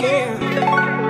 Yeah.